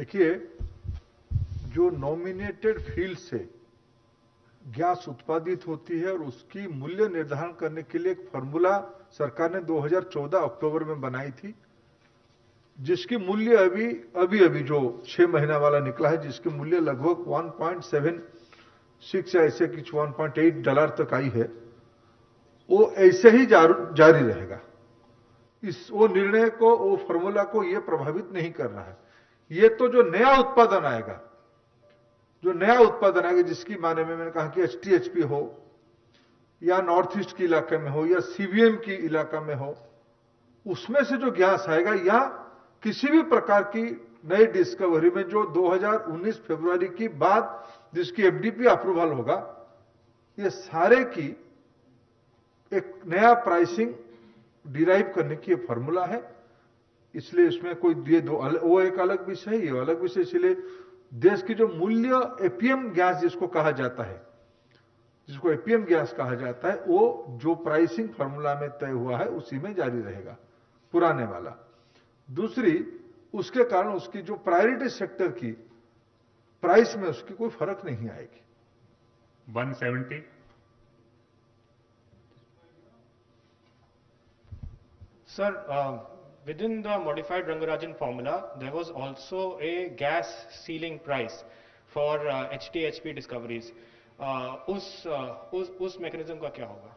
देखिए, जो nominated field से गैस उत्पादित होती है और उसकी मूल्य निर्धारण करने के लिए एक फॉर्मूला सरकार ने 2014 अक्टूबर में बनाई थी, जिसकी मूल्य अभी अभी अभी जो छह महीना वाला निकला है, जिसकी मूल्य लगभग 1.76 या ऐसे कुछ 1.8 डॉलर तक आई है, वो ऐसे ही जारी रहेगा। इस, वो निर्णय को, वो फॉर्मूला को ये प्रभावित नहीं कर रहा है। ये तो जो नया उत्पादन आएगा, जो नया उत्पादन आएगा, जिसकी माने में मैंने कहा कि एच हो, या नॉर्थ ईस्ट के इलाके में हो, या सीबीएम की इलाका में हो, उसमें से जो गैस आएगा, या किसी भी प्रकार की नई डिस्कवरी में जो 2019 फरवरी की बाद जिसकी एफडीपी अप्रूवल होगा, ये सारे की एक नया प्राइसिंग डिराइव करने की फॉर्मूला है। इसलिए इसमें कोई ये दो वो एक अलग विषय है ये अलग विषय इसलिए देश की जो मूल्य एपीएम गैस जिसको कहा जाता है जिसको एपीएम गैस कहा जाता है वो जो प्राइसिंग फॉर्मूला में तय हुआ है उसी में जारी रहेगा पुराने वाला। दूसरी उसके कारण उसकी जो प्रायोरिटी सेक्टर की प्राइस में उसकी कोई फ़र्क नहीं आएगी। 170 Sir, uh, within the modified Rangarajan formula, there was also a gas ceiling price for uh, HTHP discoveries. Uh, उस uh, उस उस मैकेनिज्म का क्या होगा?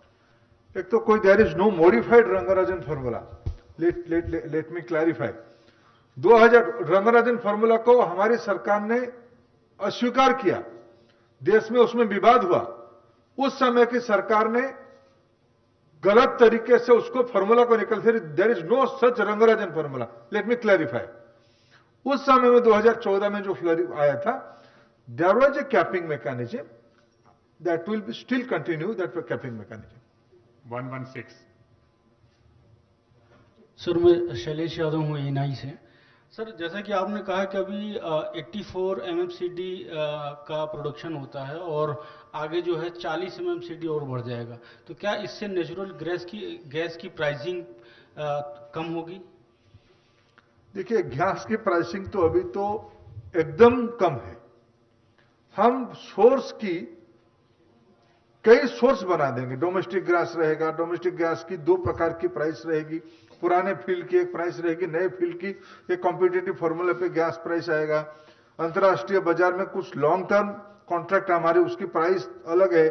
एक तो कोई there is no modified Rangarajan formula let let let me clarify 2000 Rangarajan formula को हमारी सरकार ने अस्वीकार किया। देश में उसमें विवाद हुआ। उस समय की सरकार ने गलत तरीके से उसको फॉर्मूला को निकल there is no such Rangarajan formula let me clarify उस समय में 2014 में जो फ्लरी आया था there was a capping mechanism that will be still continue that capping mechanism 116 sir मैं शैलेश यादव हूँ एनआई से। सर, जैसा कि आपने कहा कि अभी 84 एमएमसीडी का प्रोडक्शन होता है और आगे जो है 40 एमएमसीडी और बढ़ जाएगा। तो क्या इससे नेचुरल गैस की गैस की प्राइसिंग कम होगी? देखिए गैस की प्राइसिंग तो अभी तो एकदम कम है। हम सोर्स की कई सोर्स बना देंगे। डोमेस्टिक गैस रहेगा डोमेस्टिक गैस की दो प्रकार की प्राइस रहेगी। पुराने फ़ील्ड की एक प्राइस रहेगी नए फ़ील्ड की एक कॉम्पिटेटिव फॉर्मूले पे गैस प्राइस आएगा। अंतर्राष्ट्रीय बाज़ार में कुछ लॉन्ग टर्म कॉन्ट्रैक्ट हमारे उसकी प्राइस अलग है।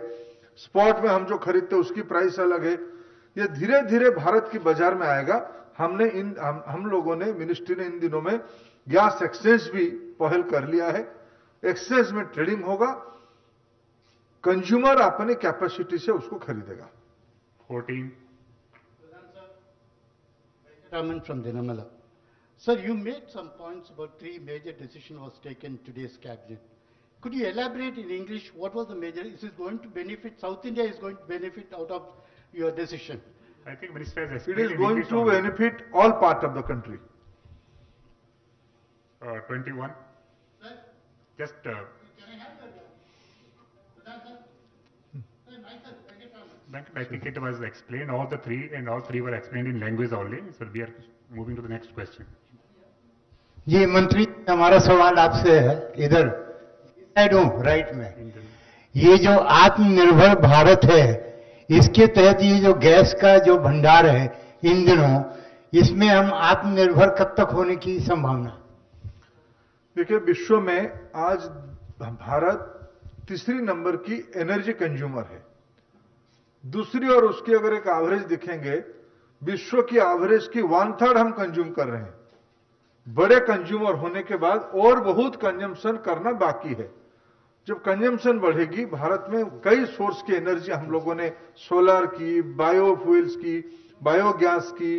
स्पॉट में हम जो खरीदते उसकी प्राइस अलग है। ये धीरे धीरे भारत की बाज़ार में आएगा। हमने इन हम, हम लोगों ने मिनिस्ट्री ने इन दिनों में गैस एक्सचेंज भी पहल कर लिया है। एक्सचेंज में ट्रेडिंग होगा। कंज्यूमर अपने कैपेसिटी से उसको खरीदेगा 14 Raman from Dinamala. Sir, you made some points about three major decisions was taken today's cabinet. Could you elaborate in English what was the major? Is it going to benefit, South India is going to benefit out of your decision? I think Minister has It is going to benefit all part of the country. Uh, 21. Sir, Just uh, can I have that? Sir, sir, myself, Venkataraman. I think it was explained, all the three, and all three were explained in language only. So we are moving to the next question. जी मंत्री हमारा सवाल आपसे है इधर side हूँ right में ये जो आत्मनिर्भर भारत है इसके तहत ये जो गैस का जो भंडार है इन दिनों इसमें हम आत्मनिर्भर कब तक होने की संभावना देखिए विश्व में आज भारत तीसरी नंबर की एनर्जी कंज्यूमर है दूसरी और उसकी अगर एक एवरेज दिखेंगे, विश्व की एवरेज की वन थर्ड हम कंज्यूम कर रहे हैं। बड़े कंज्यूमर होने के बाद और बहुत कंजम्पशन करना बाकी है। जब कंजम्पशन बढ़ेगी, भारत में कई सोर्स की एनर्जी हम लोगों ने सोलर की बायोफ्यूल्स की बायोगैस की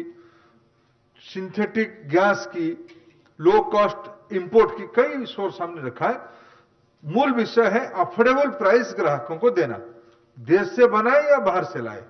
सिंथेटिक गैस की लो कॉस्ट इंपोर्ट की कई सोर्स हमने रखा है। मूल विषय है अफोर्डेबल प्राइस ग्राहकों को देना। देश से बनाए या बाहर से लाए?